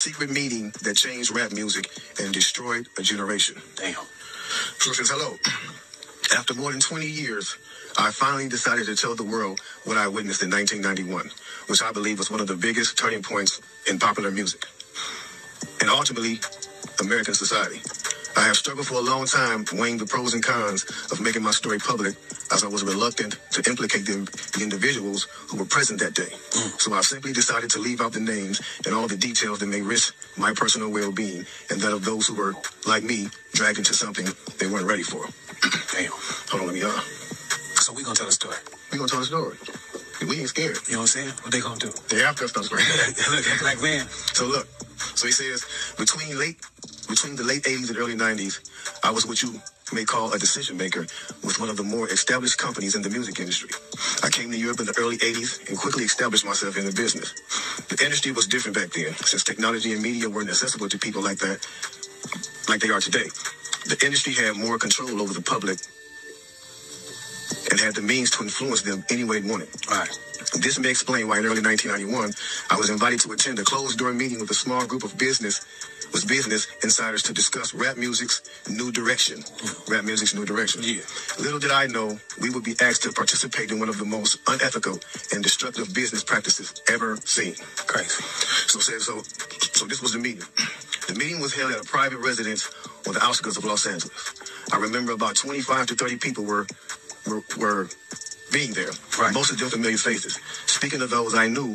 secret meeting that changed rap music and destroyed a generation. Damn. So says, hello. After more than 20 years, I finally decided to tell the world what I witnessed in 1991, which I believe was one of the biggest turning points in popular music and ultimately American society. I have struggled for a long time weighing the pros and cons of making my story public as I was reluctant to implicate the, the individuals who were present that day. So I simply decided to leave out the names and all the details that may risk my personal well-being and that of those who were, like me, dragged into something they weren't ready for. Damn. Hold on, let me, uh, So we gonna tell a story. we gonna tell the story. We ain't scared. You know what I'm saying? What they gonna do? They after us, great. Look, act like man. So look, so he says between late between the late 80s and early 90s, I was what you may call a decision maker with one of the more established companies in the music industry. I came to Europe in the early 80s and quickly established myself in the business. The industry was different back then, since technology and media weren't accessible to people like that, like they are today. The industry had more control over the public and had the means to influence them any way it wanted. All right. This may explain why in early 1991, I was invited to attend a closed-door meeting with a small group of business with business insiders to discuss rap music's new direction. Hmm. Rap music's new direction. Yeah. Little did I know we would be asked to participate in one of the most unethical and destructive business practices ever seen. Crazy. So said so. So this was the meeting. The meeting was held at a private residence on the outskirts of Los Angeles. I remember about 25 to 30 people were were, were being there. Right. Most of them familiar faces. Speaking of those I knew,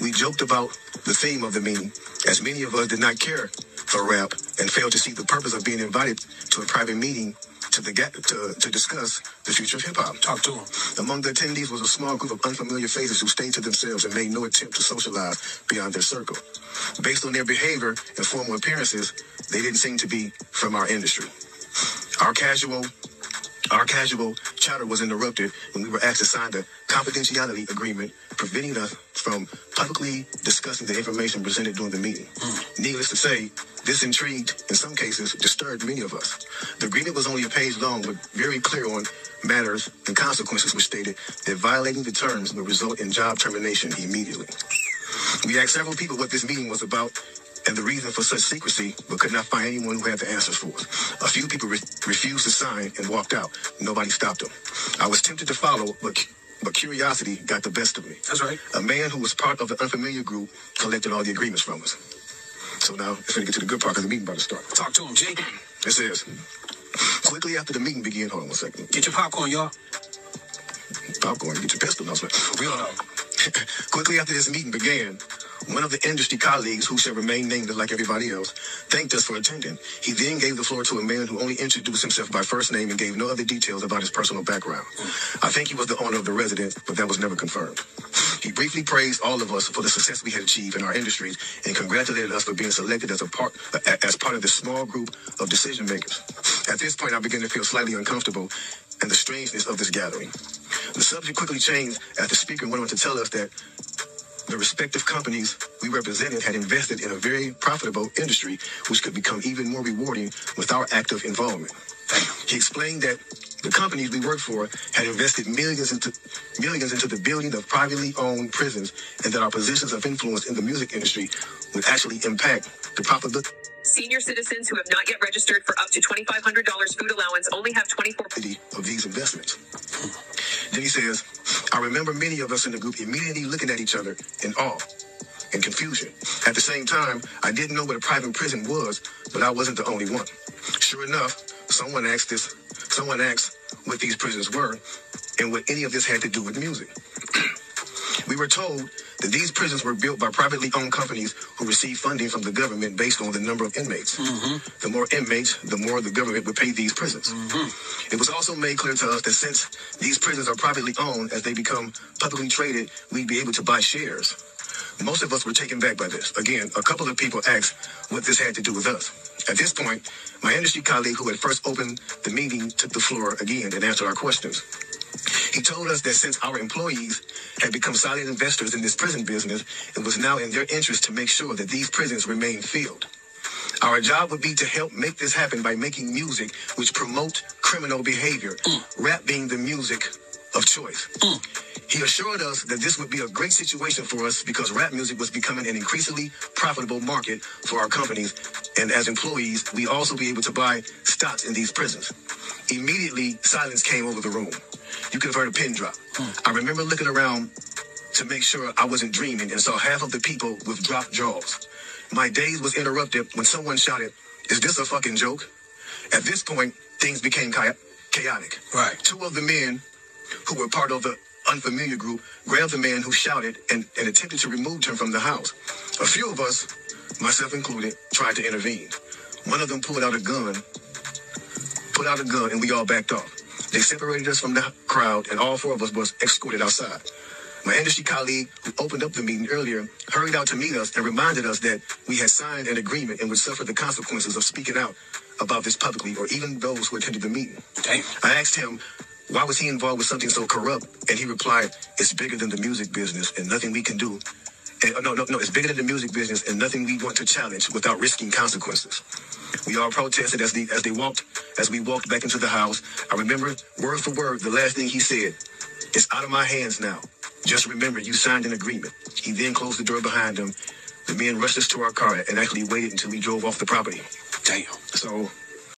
we joked about the theme of the meeting, as many of us did not care for rap and failed to see the purpose of being invited to a private meeting to the to, to discuss the future of hip hop. Talk to them. Among the attendees was a small group of unfamiliar faces who stayed to themselves and made no attempt to socialize beyond their circle. Based on their behavior and formal appearances, they didn't seem to be from our industry. Our casual our casual chatter was interrupted when we were asked to sign the confidentiality agreement, preventing us from publicly discussing the information presented during the meeting. Hmm. Needless to say, this intrigued, in some cases, disturbed many of us. The agreement was only a page long, but very clear on matters and consequences, which stated that violating the terms would result in job termination immediately. We asked several people what this meeting was about and the reason for such secrecy, but could not find anyone who had the answers for us. A few people re- refused to sign and walked out. Nobody stopped them. I was tempted to follow, but but curiosity got the best of me. That's right. A man who was part of the unfamiliar group collected all the agreements from us. So now it's going to get to the good part because the meeting about to start. Talk to him, Jake. It says, quickly after the meeting began, hold on one second. Get your popcorn, y'all. Popcorn, get your pistol. No. Real though. Quickly after this meeting began, one of the industry colleagues, who shall remain nameless like everybody else, thanked us for attending. He then gave the floor to a man who only introduced himself by first name and gave no other details about his personal background. I think he was the owner of the residence, but that was never confirmed. He briefly praised all of us for the success we had achieved in our industries and congratulated us for being selected as a part uh, as part of this small group of decision makers. At this point, I began to feel slightly uncomfortable and the strangeness of this gathering. The subject quickly changed as the speaker went on to tell us that the respective companies we represented had invested in a very profitable industry, which could become even more rewarding with our active involvement. He explained that the companies we worked for had invested millions into millions into the building of privately owned prisons, and that our positions of influence in the music industry would actually impact the profitability Senior citizens who have not yet registered for up to $2,500 food allowance only have 24 of these investments. Then he says, I remember many of us in the group immediately looking at each other in awe and confusion. At the same time, I didn't know what a private prison was, but I wasn't the only one. Sure enough, someone asked this, someone asked what these prisons were and what any of this had to do with music. we were told that these prisons were built by privately owned companies who received funding from the government based on the number of inmates. Mm-hmm. The more inmates, the more the government would pay these prisons. Mm-hmm. It was also made clear to us that since these prisons are privately owned, as they become publicly traded, we'd be able to buy shares. Most of us were taken back by this. Again, a couple of people asked what this had to do with us. At this point, my industry colleague who had first opened the meeting took the floor again and answered our questions. He told us that since our employees had become silent investors in this prison business, it was now in their interest to make sure that these prisons remain filled. Our job would be to help make this happen by making music which promote criminal behavior. Mm. Rap being the music of choice. Mm. He assured us that this would be a great situation for us because rap music was becoming an increasingly profitable market for our companies. And as employees, we also be able to buy stocks in these prisons. Immediately, silence came over the room. You could have heard a pin drop. I remember looking around to make sure I wasn't dreaming and saw half of the people with dropped jaws. My daze was interrupted when someone shouted, Is this a fucking joke? At this point, things became cha- chaotic. Right. Two of the men who were part of the unfamiliar group grabbed the man who shouted and, and attempted to remove him from the house. A few of us, myself included, tried to intervene. One of them pulled out a gun, put out a gun, and we all backed off. They separated us from the crowd, and all four of us was escorted outside. My industry colleague, who opened up the meeting earlier, hurried out to meet us and reminded us that we had signed an agreement and would suffer the consequences of speaking out about this publicly, or even those who attended the meeting. Damn. I asked him, why was he involved with something so corrupt? And he replied, it's bigger than the music business and nothing we can do. And, uh, no, no, no, it's bigger than the music business and nothing we want to challenge without risking consequences. We all protested as they, as they walked, as we walked back into the house. I remember word for word the last thing he said. It's out of my hands now. Just remember, you signed an agreement. He then closed the door behind him. The men rushed us to our car and actually waited until we drove off the property. Damn. So